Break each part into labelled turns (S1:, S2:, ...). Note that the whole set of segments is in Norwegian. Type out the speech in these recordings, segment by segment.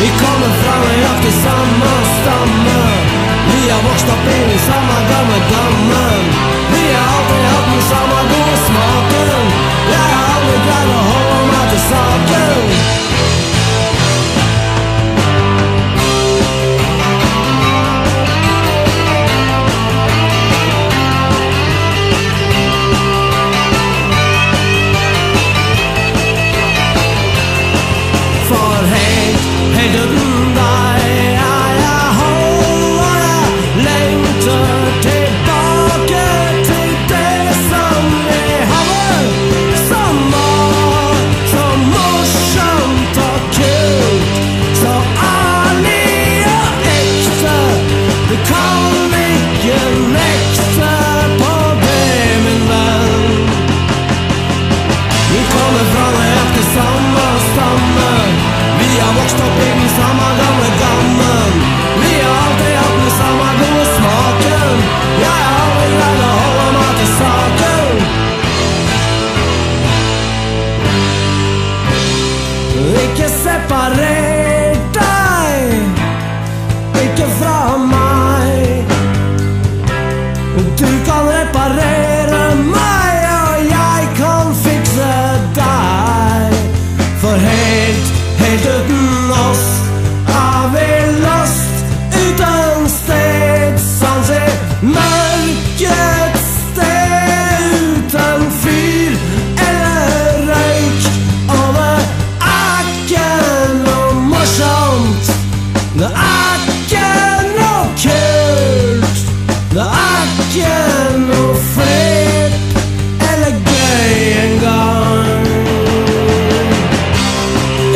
S1: Vi kommer fra nøyaktig samme stamme. summer. har vokst opp i Det er ikke noe kult. Det er ikke noe flipp eller gøy engang.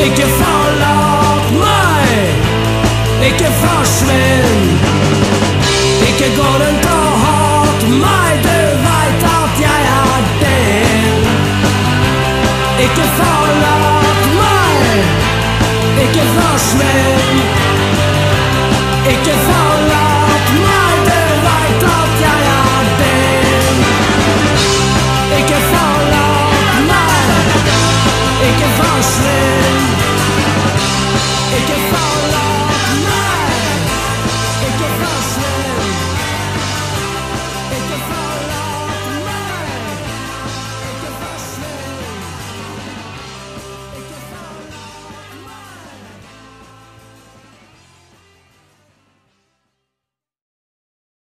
S1: Ikke forlat meg. Ikke forsvinn. Ikke gå rundt og hat meg. Du veit at jeg er din. Ikke forlat meg. Ikke forsvinn. It gets ça